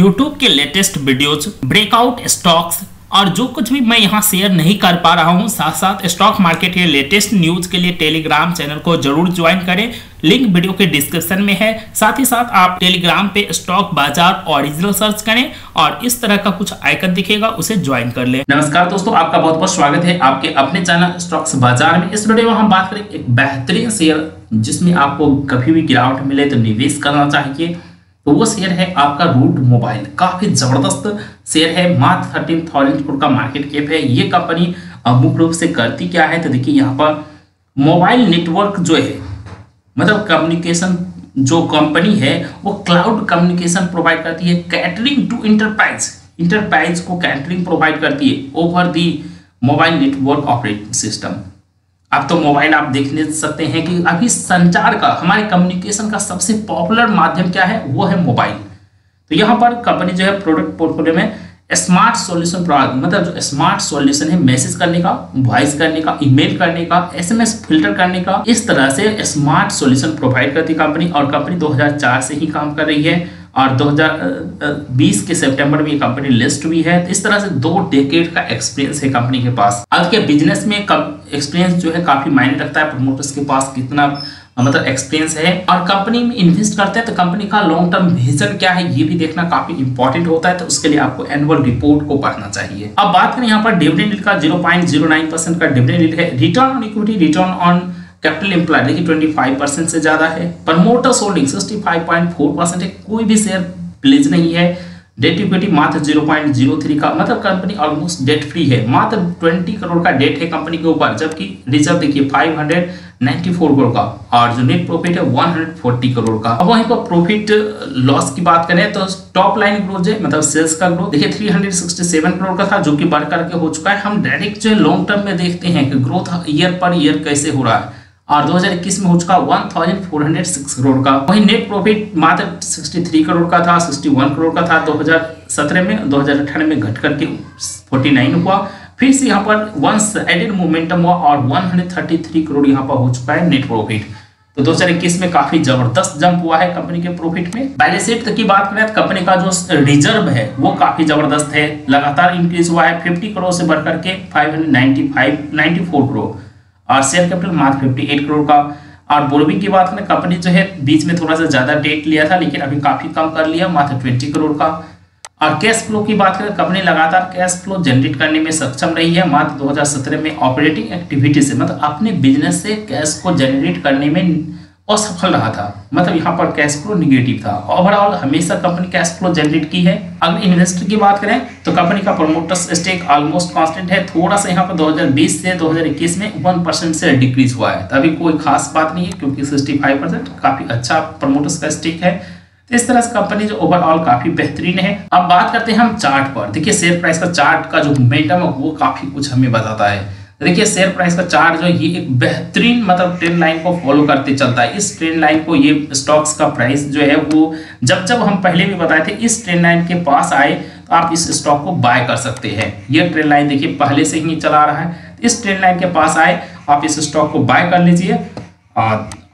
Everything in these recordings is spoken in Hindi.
यूट्यूब के लेटेस्ट वीडियोज़ ब्रेकआउट स्टॉक्स और जो कुछ भी मैं यहाँ शेयर नहीं कर पा रहा हूँ साथ साथ स्टॉक मार्केट के लेटेस्ट न्यूज़ के लिए टेलीग्राम चैनल को ज़रूर ज्वाइन करें। लिंक वीडियो के डिस्क्रिप्शन में है। साथ ही साथ आप टेलीग्राम पे स्टॉक बाज़ार ओरिजिनल सर्च करें और इस तरह का कुछ आइकन दिखेगा, उसे ज्वाइन कर लें। नमस्कार दोस्तों, आपका बहुत बहुत स्वागत है आपके अपने चैनल स्टॉक्स बाज़ार में। इस वीडियो में हम बात करें एक बेहतरीन शेयर जिसमें आपको कभी भी गिरावट मिले तो निवेश करना चाहिए। तो वो शेयर है आपका रूट मोबाइल। काफ़ी ज़बरदस्त शेयर है। मात्र थर्टीन थाउज़ेंड का मार्केट कैप है। ये कंपनी मुख्य रूप से करती क्या है? तो देखिए यहाँ पर मोबाइल नेटवर्क जो है मतलब कम्युनिकेशन जो कंपनी है, वो क्लाउड कम्युनिकेशन प्रोवाइड करती है। कैटरिंग टू इंटरप्राइज इंटरप्राइज को कैटरिंग प्रोवाइड करती है over the mobile network operating system अब तो मोबाइल आप देख सकते हैं कि अभी संचार का, हमारे कम्युनिकेशन का सबसे पॉपुलर माध्यम क्या है? वो है मोबाइल। तो यहाँ पर कंपनी जो है प्रोडक्ट पोर्टफोलियो में स्मार्ट सॉल्यूशन प्रोडक्ट मतलब जो स्मार्ट सॉल्यूशन है मैसेज करने का वॉइस करने का ईमेल करने का एसएमएस फ़िल्टर करने का, इस तरह से स्मार्ट सॉल्यूशन प्रोवाइड करती कंपनी और कंपनी 2004 से ही काम कर रही है। और 2020 के सितंबर में कंपनी लिस्ट हुई है। तो इस तरह से दो डेकेड का एक्सपीरियंस है कंपनी के पास। आज के बिज़नेस में एक्सपीरियंस जो है काफ़ी मायने रखता है प्रमोटर्स के पास, कितना मतलब एक्सपीरियंस है। और कंपनी में इन्वेस्ट करते हैं तो कंपनी का लॉन्ग टर्म विजन क्या है, ये भी देखना काफ़ी इंपॉर्टेंट होता है तो उसके लिए आपको एनुअल रिपोर्ट को पढ़ना चाहिए। अब बात करें यहाँ पर डिविडेंड का 0.09 परसेंट का डिविडेंड है। Return on equity return on capital employ देखिए ट्वेंटी फाइव परसेंट से ज़्यादा है। Promoters holding sixty five point four percent है, कोई भी शेयर प्लेज नहीं है। डेट इक्विटी मात्र ज़ीरो पॉइंट ज़ीरो थ्री का मतलब कंपनी ऑलमोस्ट डेट फ्री है। मात्र ट्वेंटी करोड़ का डेट है कंपनी के ऊपर, जबकि रिज़र्व देखिए five hundred ninety four crore का, और जो नेट प्रॉफिट है वन हंड्रेड फोर्टी करोड़ का। अब वहीं पर प्रॉफिट लॉस की बात करें तो टॉप लाइन ग्रोथ है मतलब सेल्स का ग्रोथ देखिए three hundred sixty seven crore का था, जो कि बढ़ करके हो चुका है। हम डायरेक्ट जो लॉन्ग टर्म में देखते हैं कि ग्रोथ ईयर पर ईयर कैसे हो रहा है। और 2021 में हो चुका 1406 करोड़ का। वही नेट प्रॉफिट मात्र 63 करोड़ का था 61 करोड़ का था। 2017 में 2018 में घट करके 49 हुआ। फिर से यहाँ पर वंस एडेड मोमेंटम हुआ और 133 करोड़ यहाँ पर हो चुका है नेट प्रॉफिट तो 2021 में काफ़ी ज़बरदस्त जंप हुआ है कंपनी के प्रॉफिट में। बैलेंस शीट की बात करें तो कंपनी का जो रिज़र्व है, वो काफ़ी ज़बरदस्त है। लगातार इंक्रीज हुआ है 50 करोड़ से बढ़कर के 595 94 करोड़। और शेयर कैपिटल मात्र फिफ्टी एट करोड़ का। और बोरविंग की बात करें, कंपनी जो है, बीच में थोड़ा सा ज़्यादा डेट लिया था, लेकिन अभी काफ़ी कम कर लिया, मात्र ट्वेंटी करोड़ का। और कैश फ्लो की बात करें, कंपनी लगातार कैश फ्लो जनरेट करने में सक्षम रही है मात्र 2017 में ऑपरेटिंग एक्टिविटी से मतलब अपने बिज़नेस से कैश को जनरेट करने में असफल रहा था। मतलब यहाँ पर कैश फ्लो निगेटिव था। ओवरऑल हमेशा कंपनी कैश फ्लो जनरेट की है। अगर इन्वेस्टर की बात करें तो कंपनी का प्रोमोटर्स स्टेक ऑलमोस्ट कांस्टेंट है। थोड़ा सा यहाँ पर 2020 से 2021 में वन परसेंट से डिक्रीज हुआ है। अभी कोई खास बात नहीं है, क्योंकि 65 परसेंट काफ़ी अच्छा प्रोमोटर्स का स्टेक है। तो इस तरह से कंपनी जो ओवरऑल काफ़ी बेहतरीन है। अब बात करते हैं हम चार्ट पर। देखिए शेयर प्राइस का चार्ट का जो मोमेंटम है, वो काफ़ी कुछ हमें बताता है। देखिए शेयर प्राइस का चार्ट जो ये एक बेहतरीन मतलब ट्रेंड लाइन को फॉलो करते चलता है। इस ट्रेंड लाइन को ये स्टॉक्स का प्राइस जो है, वो जब जब हम पहले भी बताए थे, इस ट्रेंड लाइन के पास आए तो आप इस स्टॉक को बाय कर सकते हैं। ये ट्रेंड लाइन देखिए, पहले से ही चला रहा है। इस ट्रेंड लाइन के पास आए, आप इस स्टॉक को बाय कर लीजिए।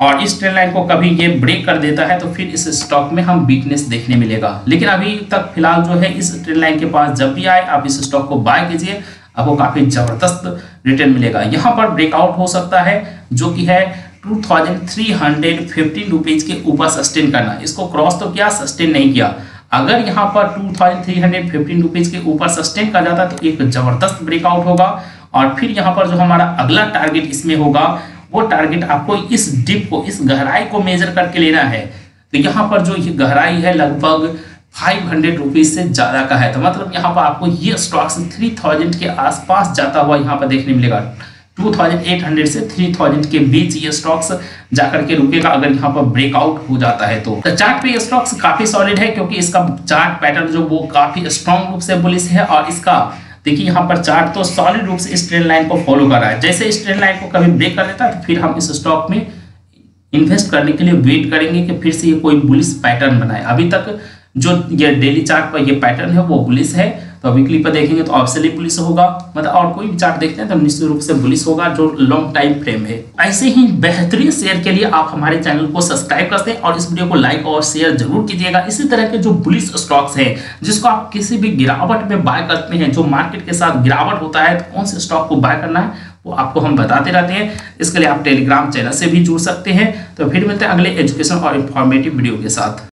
और इस ट्रेंड लाइन को कभी ये ब्रेक कर देता है तो फिर इस स्टॉक में हम वीकनेस देखने मिलेगा। लेकिन अभी तक फ़िलहाल जो है, इस ट्रेंड लाइन के पास जब भी आए, आप इस स्टॉक को बाय कीजिए। आपको काफ़ी ज़बरदस्त रिटर्न मिलेगा। यहाँ पर ब्रेकआउट हो सकता है, जो कि है two thousand three hundred fifteen rupees के ऊपर सस्टेन करना। इसको क्रॉस तो किया सस्टेन नहीं किया। अगर यहाँ पर two thousand three hundred fifteen rupees के ऊपर सस्टेन कर जाता तो एक ज़बरदस्त ब्रेकआउट होगा। और फिर यहाँ पर जो हमारा अगला टारगेट इसमें होगा, वो टारगेट आपको इस डिप को, इस गहराई को मेजर करके लेना है। तो यहाँ पर जो ये गहराई है, लगभग फाइव हंड्रेड रुपीज़ से ज़्यादा का है। तो मतलब यहाँ पर आपको ये स्टॉक्स थ्री थाउज़ेंड के आसपास जाता हुआ यहाँ पर देखने मिलेगा। टू थाउज़ेंड एट हंड्रेड से थ्री थाउज़ेंड के बीच ये स्टॉक्स जाकर के रुकेगा अगर यहाँ पर ब्रेकआउट हो जाता है तो, चार्ट पे ये स्टॉक्स काफ़ी सॉलिड है क्योंकि इसका चार्ट पैटर्न जो वो काफ़ी स्ट्रॉन्ग रूप से बुलिस है और इसका देखिए यहाँ पर चार्ट तो सॉलिड रूप से इस ट्रेंड लाइन को फॉलो कर रहा है। जैसे इस ट्रेंड लाइन को कभी ब्रेक कर लेता तो फिर हम इस स्टॉक में इन्वेस्ट करने के लिए वेट करेंगे कि फिर से ये कोई बुलिस पैटर्न बनाए। अभी तक जो ये डेली चार्ट पर ये पैटर्न है, वो बुलिस है। तो वीकली पर देखेंगे तो ऑब्वियसली पुलिस होगा। मतलब और कोई भी चार्ट देखते हैं तो निश्चित रूप से बुलिस होगा, जो लॉन्ग टाइम फ्रेम है। ऐसे ही बेहतरीन शेयर के लिए आप हमारे चैनल को सब्सक्राइब करते हैं और इस वीडियो को लाइक और शेयर ज़रूर कीजिएगा। इसी तरह के जो बुलिस स्टॉक्स है, जिसको आप किसी भी गिरावट में बाय करते हैं, जो मार्केट के साथ गिरावट होता है तो कौन से स्टॉक को बाय करना है, वो आपको हम बताते रहते हैं। इसके लिए आप टेलीग्राम चैनल से भी जुड़ सकते हैं। तो फिर मिलते हैं अगले एजुकेशन और इन्फॉर्मेटिव वीडियो के साथ।